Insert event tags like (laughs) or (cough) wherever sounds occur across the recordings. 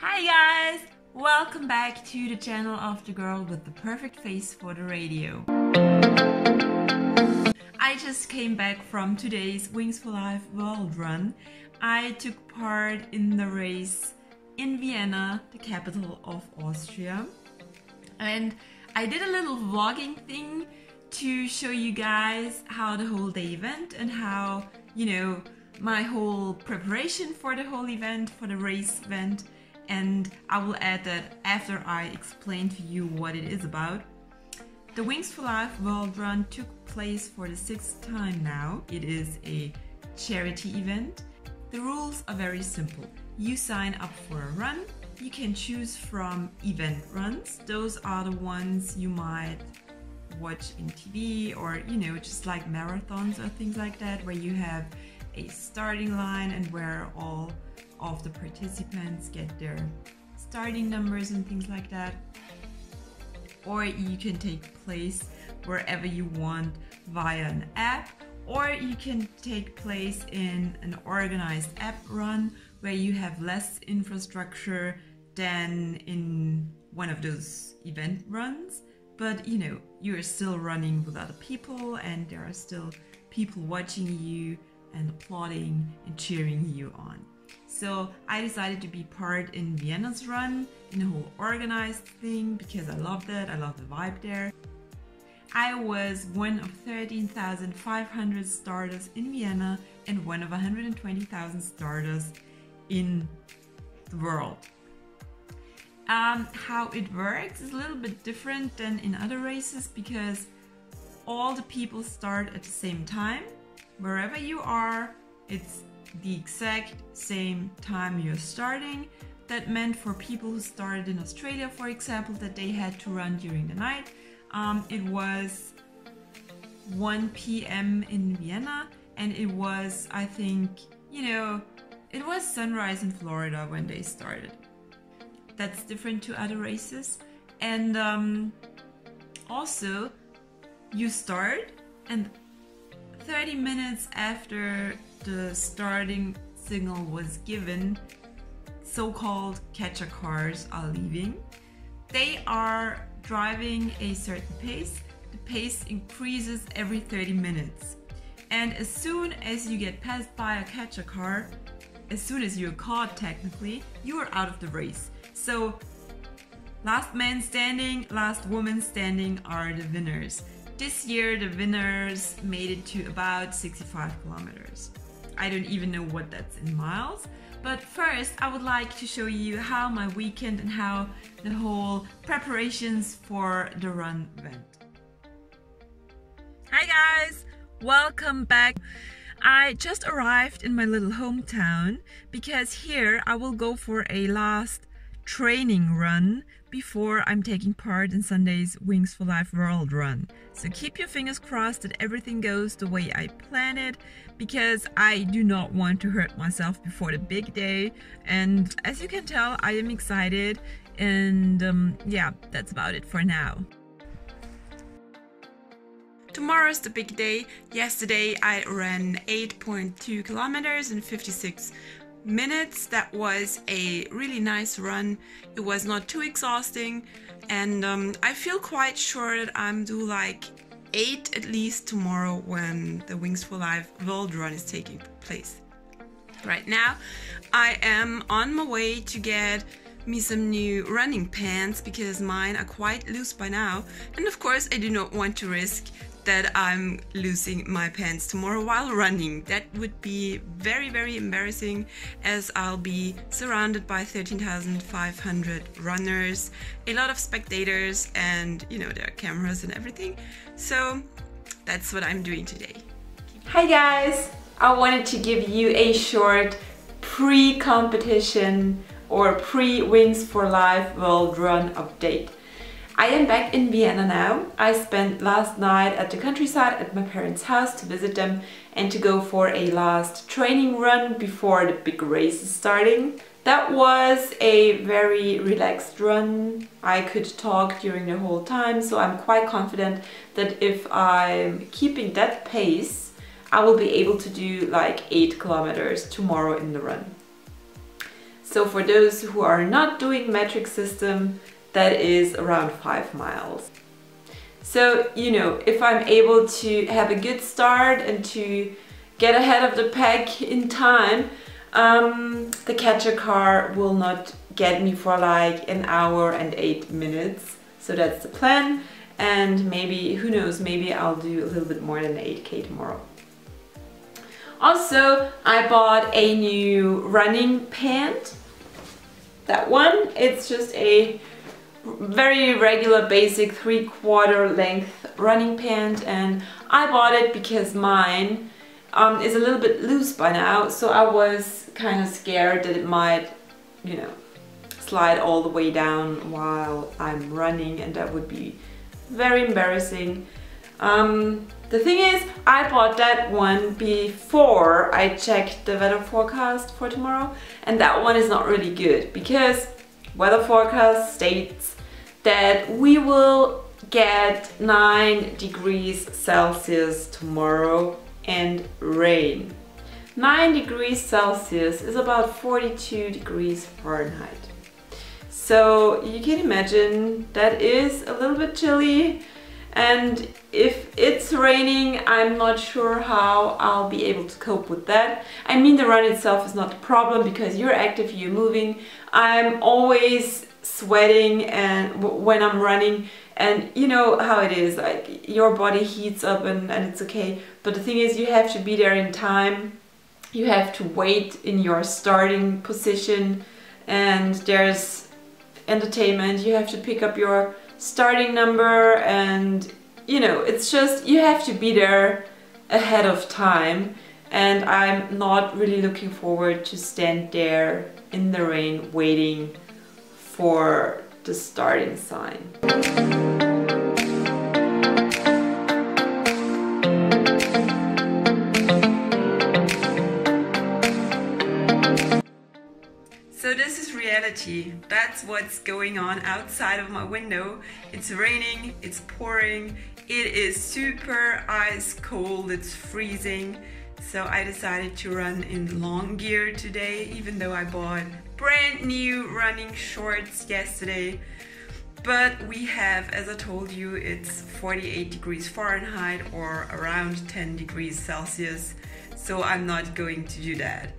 Hi guys! Welcome back to the channel of the girl with the perfect face for the radio. I just came back from today's Wings for Life World Run. I took part in the race in Vienna, the capital of Austria. And I did a little vlogging thing to show you guys how the whole day went and how, you know, my whole preparation for the whole event, for the race went. And I will add that after I explain to you what it is about. The Wings for Life World Run took place for the sixth time now. It is a charity event. The rules are very simple. You sign up for a run. You can choose from event runs. Those are the ones you might watch in TV or, you know, just like marathons or things like that, where you have a starting line and where all of the participants get their starting numbers and things like that. Or you can take place wherever you want via an app, or you can take place in an organized app run where you have less infrastructure than in one of those event runs. But you know, you are still running with other people, and there are still people watching you and applauding and cheering you on. So I decided to be part in Vienna's run, in the whole organized thing, because I loved it, I love the vibe there. I was one of 13,500 starters in Vienna and one of 120,000 starters in the world. Um, how it works is a little bit different than in other races because all the people start at the same time. Wherever you are, it's the exact same time you're starting. That meant for people who started in Australia, for example, that they had to run during the night. Um, it was 1 p.m. in Vienna, and it was, I think, you know, it was sunrise in Florida when they started. That's different to other races. And um, also, you start, and 30 minutes after the starting signal was given, so called catcher cars are leaving. They are driving a certain pace. The pace increases every 30 minutes. And as soon as you get passed by a catcher car, as soon as you're caught technically, you are out of the race. So last man standing, last woman standing are the winners. This year the winners made it to about 65 kilometers. I don't even know what that's in miles. But first, I would like to show you how my weekend and how the whole preparations for the run went. Hi guys, welcome back. I just arrived in my little hometown because here I will go for a last training run before I'm taking part in Sunday's Wings for Life World Run. So keep your fingers crossed that everything goes the way I plan it because I do not want to hurt myself before the big day. And as you can tell, I am excited. And um, yeah, that's about it for now. Tomorrow's the big day. Yesterday I ran 8.2 kilometers in 56 minutes. That was a really nice run. It was not too exhausting, and um, I feel quite sure that I'm do like eight at least tomorrow when the Wings for Life World Run is taking place. Right now, I am on my way to get me some new running pants because mine are quite loose by now and of course I do not want to risk that I'm losing my pants tomorrow while running. That would be very, very embarrassing as I'll be surrounded by 13,500 runners, a lot of spectators, and you know, there are cameras and everything. So that's what I'm doing today. Hi guys! I wanted to give you a short pre-competition or pre-Wings for Life World Run update. I am back in Vienna now. I spent last night at the countryside at my parents' house to visit them and to go for a last training run before the big race is starting. That was a very relaxed run. I could talk during the whole time, so I'm quite confident that if I'm keeping that pace, I will be able to do like 8 kilometers tomorrow in the run. So for those who are not doing metric system, that is around five miles. So, you know, if I'm able to have a good start and to get ahead of the pack in time, um, the catcher car will not get me for like an hour and eight minutes. So that's the plan. And maybe, who knows, maybe I'll do a little bit more than 8k tomorrow. Also, I bought a new running pant. That one, it's just a very regular basic three quarter length running pant and I bought it because mine um, is a little bit loose by now so I was kind of scared that it might you know slide all the way down while I'm running and that would be very embarrassing. Um, the thing is I bought that one before I checked the weather forecast for tomorrow and that one is not really good because weather forecast states that we will get 9 degrees Celsius tomorrow and rain. 9 degrees Celsius is about 42 degrees Fahrenheit. So you can imagine that is a little bit chilly and if it's raining I'm not sure how I'll be able to cope with that. I mean the run itself is not the problem because you're active, you're moving. I'm always sweating and when I'm running. And you know how it is like your body heats up and, and it's okay. But the thing is you have to be there in time. You have to wait in your starting position. And there's entertainment. You have to pick up your starting number and you know it's just you have to be there ahead of time. And I'm not really looking forward to stand there in the rain waiting for the starting sign. So this is reality. That's what's going on outside of my window. It's raining, it's pouring, it is super ice cold, it's freezing. So I decided to run in long gear today, even though I bought brand new running shorts yesterday. But we have, as I told you, it's 48 degrees Fahrenheit or around 10 degrees Celsius. So I'm not going to do that.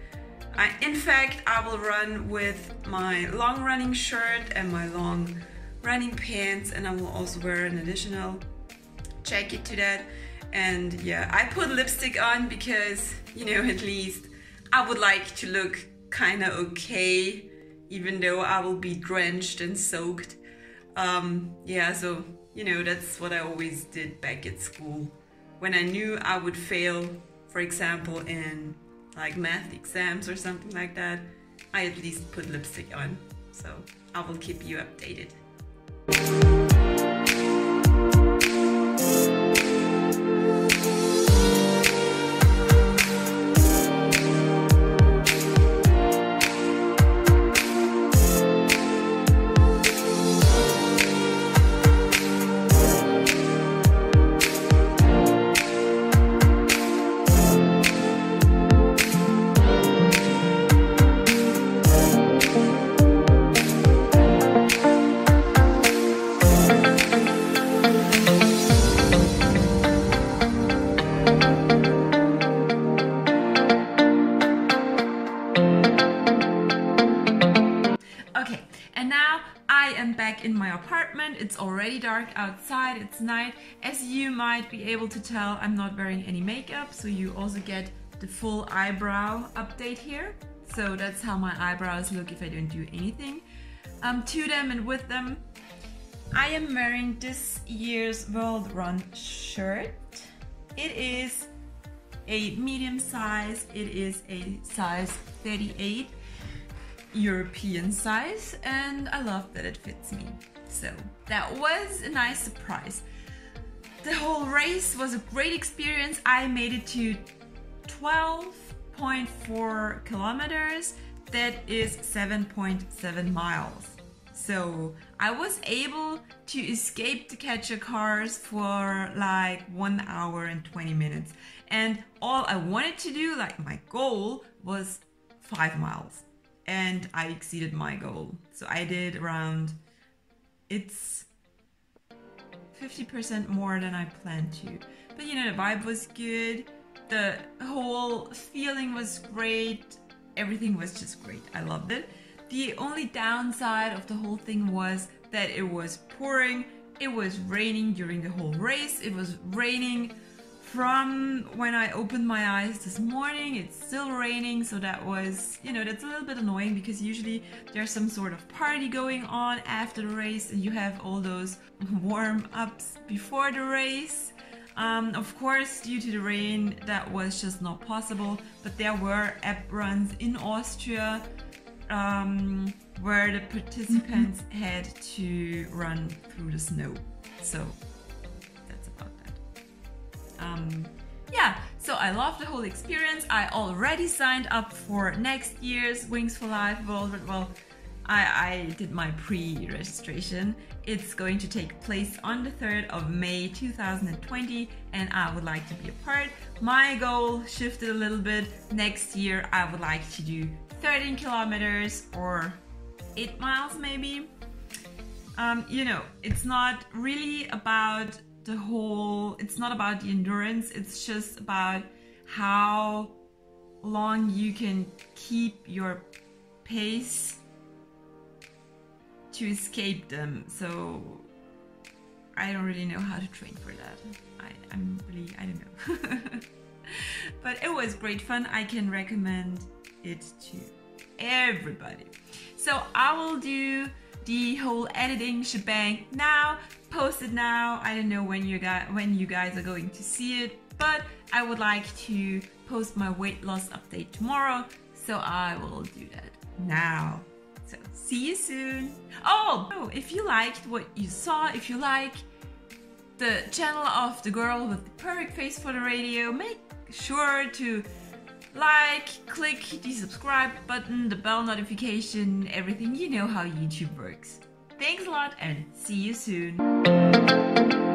I, in fact, I will run with my long running shirt and my long running pants and I will also wear an additional jacket to that. And yeah I put lipstick on because you know at least I would like to look kind of okay even though I will be drenched and soaked. Um, yeah so you know that's what I always did back at school. When I knew I would fail for example in like math exams or something like that I at least put lipstick on. So I will keep you updated in my apartment. It's already dark outside, it's night. As you might be able to tell, I'm not wearing any makeup, so you also get the full eyebrow update here. So that's how my eyebrows look if I don't do anything um, to them and with them. I am wearing this year's World Run shirt. It is a medium size, it is a size 38 European size and I love that it fits me. So that was a nice surprise. The whole race was a great experience. I made it to 12.4 kilometers. That is 7.7 miles. So I was able to escape the catcher cars for like one hour and 20 minutes. And all I wanted to do, like my goal, was five miles and I exceeded my goal. So I did around, it's 50% more than I planned to. But you know, the vibe was good, the whole feeling was great, everything was just great. I loved it. The only downside of the whole thing was that it was pouring, it was raining during the whole race, it was raining from when I opened my eyes this morning, it's still raining, so that was, you know, that's a little bit annoying because usually there's some sort of party going on after the race and you have all those warm ups before the race. Um, of course, due to the rain, that was just not possible, but there were ebb runs in Austria um, where the participants had to run through the snow. So that's about that. um, yeah, so I love the whole experience. I already signed up for next year's Wings for Life World. Well, I, I did my pre-registration. It's going to take place on the 3rd of May 2020 and I would like to be a part. My goal shifted a little bit. Next year I would like to do 13 kilometers or 8 miles maybe. Um, you know, it's not really about the whole it's not about the endurance it's just about how long you can keep your pace to escape them so I don't really know how to train for that I, I'm really I don't know (laughs) but it was great fun I can recommend it to everybody so I will do the whole editing shebang now, post it now. I don't know when you guys when you guys are going to see it, but I would like to post my weight loss update tomorrow, so I will do that now. See you soon. Oh, oh if you liked what you saw, if you like the channel of the girl with the perfect face for the radio, make sure to like, click the subscribe button, the bell notification, everything. You know how YouTube works. Thanks a lot and see you soon.